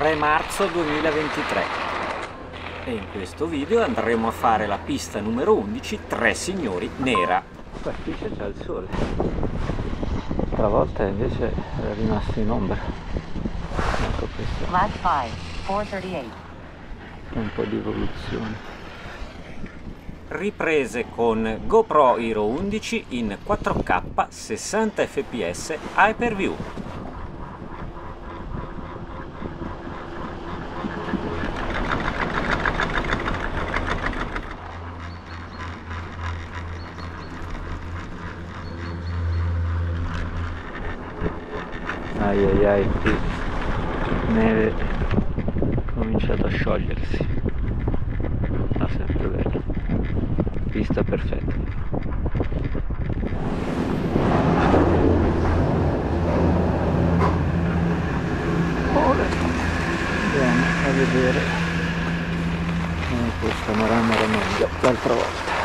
3 marzo 2023 e in questo video andremo a fare la pista numero 11 Tre Signori Nera. Beh, qui c'è già il sole. L'altra volta invece era rimasto in ombra. Ecco questo. Lap 5, 438. Un po' di evoluzione. Riprese con GoPro Hero 11 in 4K 60 fps Hyperview. Ai ai ai qui neve cominciato a sciogliersi ma sempre bello pista perfetta. Ora andiamo a vedere. Eh, questo panorama era meglio l'altra volta.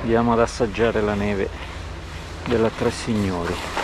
Andiamo ad assaggiare la neve della Tre Signori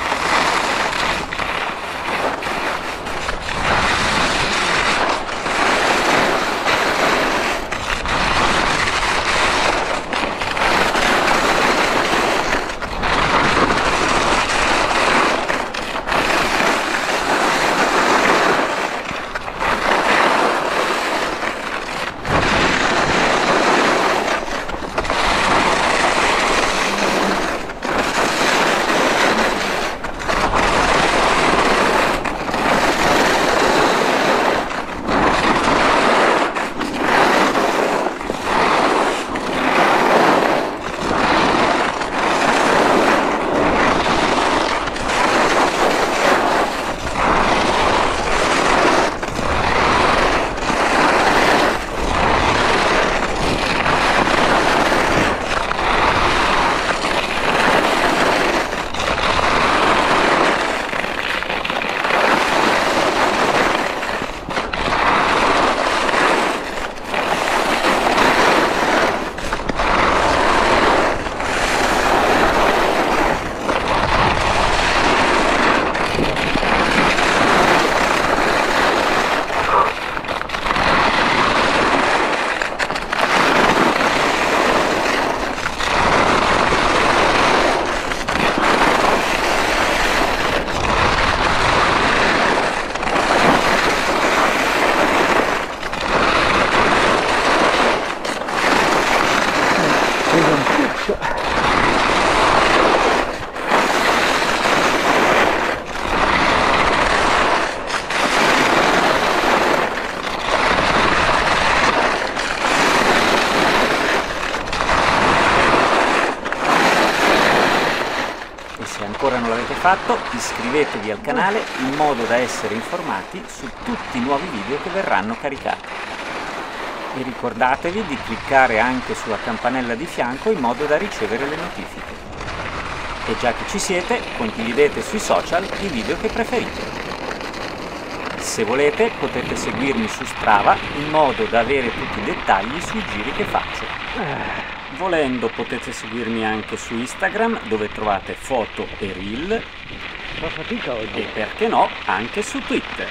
ancora non l'avete fatto iscrivetevi al canale in modo da essere informati su tutti i nuovi video che verranno caricati. E ricordatevi di cliccare anche sulla campanella di fianco in modo da ricevere le notifiche. E già che ci siete, condividete sui social i video che preferite. Se volete potete seguirmi su Strava in modo da avere tutti i dettagli sui giri che faccio. Volendo potete seguirmi anche su Instagram dove trovate foto e reel Fa fatica oggi. e perché no anche su Twitter.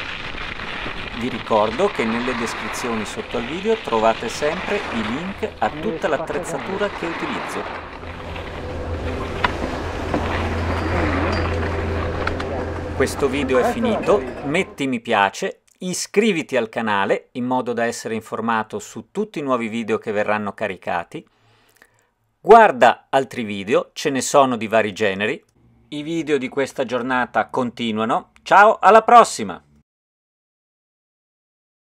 Vi ricordo che nelle descrizioni sotto al video trovate sempre i link a tutta l'attrezzatura che utilizzo. Questo video è finito, metti mi piace, iscriviti al canale in modo da essere informato su tutti i nuovi video che verranno caricati Guarda altri video, ce ne sono di vari generi. I video di questa giornata continuano. Ciao, alla prossima!